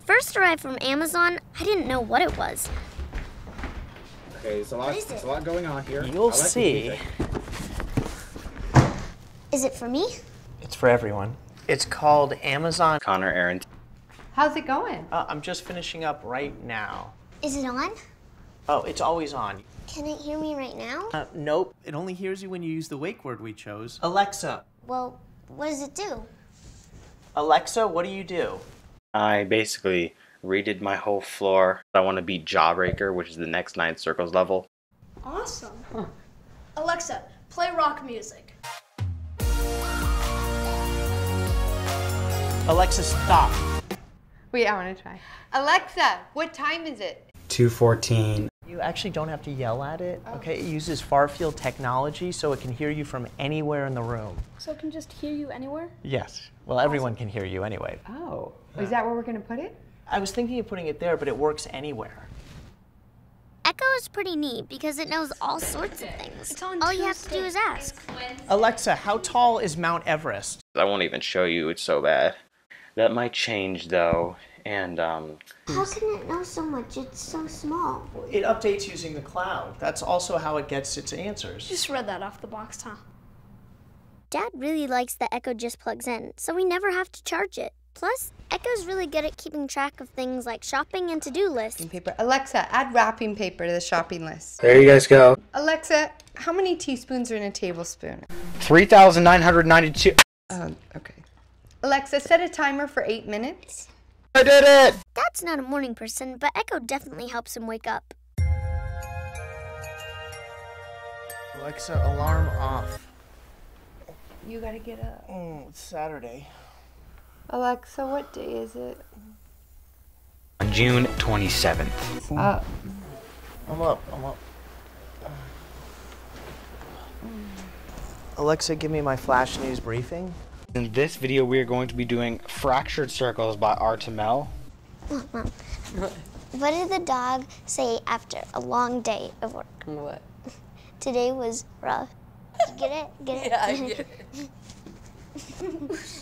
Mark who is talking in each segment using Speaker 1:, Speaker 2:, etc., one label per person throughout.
Speaker 1: it first arrived from Amazon, I didn't know what it was.
Speaker 2: Okay, there's a lot,
Speaker 1: is
Speaker 2: there's
Speaker 1: it?
Speaker 2: a lot going on here. I
Speaker 3: You'll
Speaker 2: like
Speaker 3: see.
Speaker 1: Is it for me?
Speaker 3: It's for everyone. It's called Amazon.
Speaker 4: Connor Ahrens.
Speaker 5: How's it going?
Speaker 3: Uh, I'm just finishing up right now.
Speaker 1: Is it on?
Speaker 3: Oh, it's always on.
Speaker 1: Can it hear me right now?
Speaker 3: Uh, nope.
Speaker 6: It only hears you when you use the wake word we chose.
Speaker 3: Alexa,
Speaker 1: Well, what does it do?
Speaker 3: Alexa, what do you do?
Speaker 4: I basically redid my whole floor. I want to beat Jawbreaker, which is the next Nine Circles level.
Speaker 7: Awesome. Alexa, play rock music.
Speaker 3: Alexa, stop.
Speaker 5: Wait, I want to try. Alexa, what time is it?
Speaker 2: 214.
Speaker 3: You actually don't have to yell at it, oh. okay? It uses far field technology so it can hear you from anywhere in the room.
Speaker 7: So it can just hear you anywhere?
Speaker 3: Yes. Well, everyone can hear you anyway.
Speaker 5: Oh, is that where we're going to put it?
Speaker 3: I was thinking of putting it there, but it works anywhere.
Speaker 1: Echo is pretty neat because it knows all sorts of things.
Speaker 7: It's on
Speaker 1: all you have to do is ask.
Speaker 3: Alexa, how tall is Mount Everest?
Speaker 4: I won't even show you, it's so bad. That might change though, and um,
Speaker 1: How can it know so much? It's so small.
Speaker 3: It updates using the cloud. That's also how it gets its answers.
Speaker 7: Just read that off the box, huh?
Speaker 1: Dad really likes that Echo just plugs in, so we never have to charge it. Plus, Echo's really good at keeping track of things like shopping and to-do lists.
Speaker 5: Paper. Alexa, add wrapping paper to the shopping list.
Speaker 2: There you guys go.
Speaker 5: Alexa, how many teaspoons are in a tablespoon?
Speaker 2: 3,992.
Speaker 5: Um, okay. Alexa, set a timer for eight minutes.
Speaker 2: I did it!
Speaker 1: Dad's not a morning person, but Echo definitely helps him wake up.
Speaker 3: Alexa, alarm off.
Speaker 5: You gotta get up.
Speaker 3: Oh, it's Saturday.
Speaker 5: Alexa, what day is it?
Speaker 2: On June 27th.
Speaker 5: Uh,
Speaker 3: I'm up. I'm up. Alexa, give me my flash news briefing.
Speaker 2: In this video, we are going to be doing Fractured Circles by Artemel.
Speaker 1: What did the dog say after a long day of work?
Speaker 5: what?
Speaker 1: Today was rough. Get it? Get it?
Speaker 5: Yeah, I get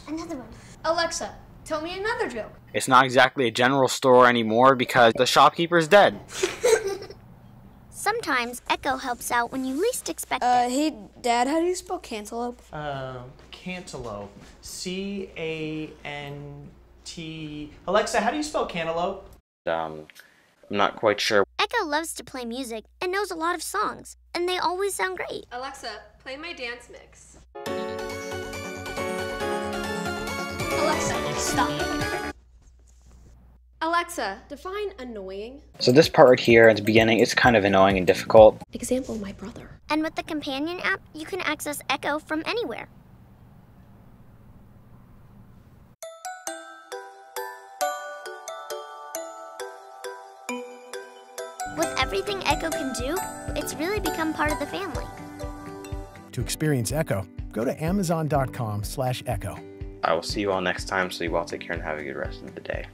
Speaker 1: Another one.
Speaker 7: Alexa, tell me another joke.
Speaker 2: It's not exactly a general store anymore because the shopkeeper's dead.
Speaker 1: Sometimes Echo helps out when you least expect it.
Speaker 7: Uh, hey, Dad, how do you spell cantaloupe?
Speaker 3: Uh, cantaloupe. C A N T. Alexa, how do you spell cantaloupe?
Speaker 4: um, I'm not quite sure.
Speaker 1: Echo loves to play music and knows a lot of songs, and they always sound great.
Speaker 8: Alexa, play my dance mix.
Speaker 7: Alexa, stop.
Speaker 8: Alexa, define annoying.
Speaker 2: So this part right here at the beginning is kind of annoying and difficult.
Speaker 8: Example, my brother.
Speaker 1: And with the companion app, you can access Echo from anywhere. With everything Echo can do, it's really become part of the family.
Speaker 9: To experience Echo, go to amazon.com slash echo.
Speaker 4: I will see you all next time, so you all take care and have a good rest of the day.